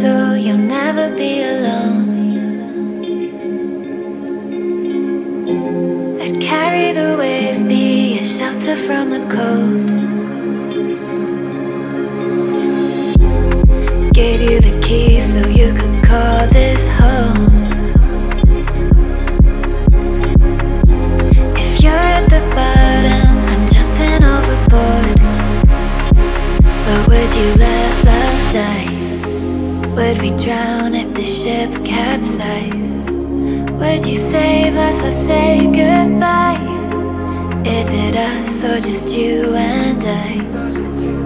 so you'll never be alone. I'd carry the wave, be a shelter from the cold. Gave you the key so you could call this home. If you're at the bottom, I'm jumping overboard. But would you? Would we drown if the ship capsized? Would you save us or say goodbye? Is it us or just you and I?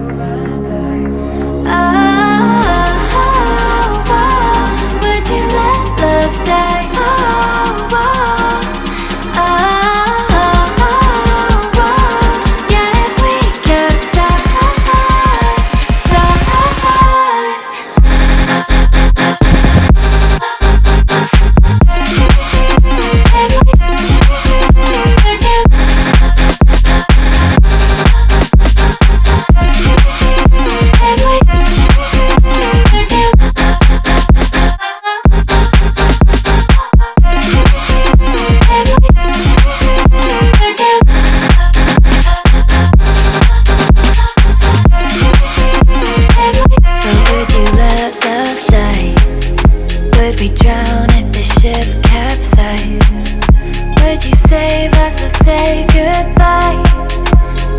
Save us or say goodbye?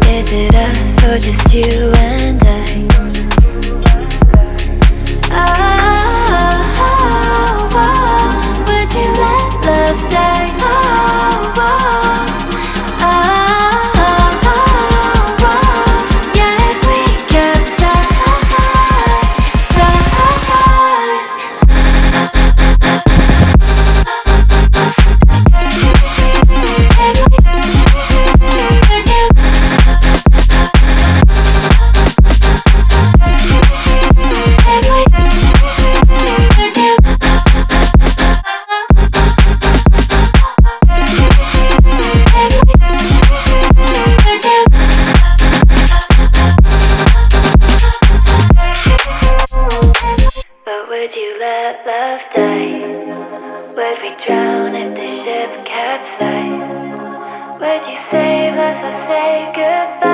Is it us or just you and would you let love die? Would we drown if the ship capsized? Would you save us or say goodbye?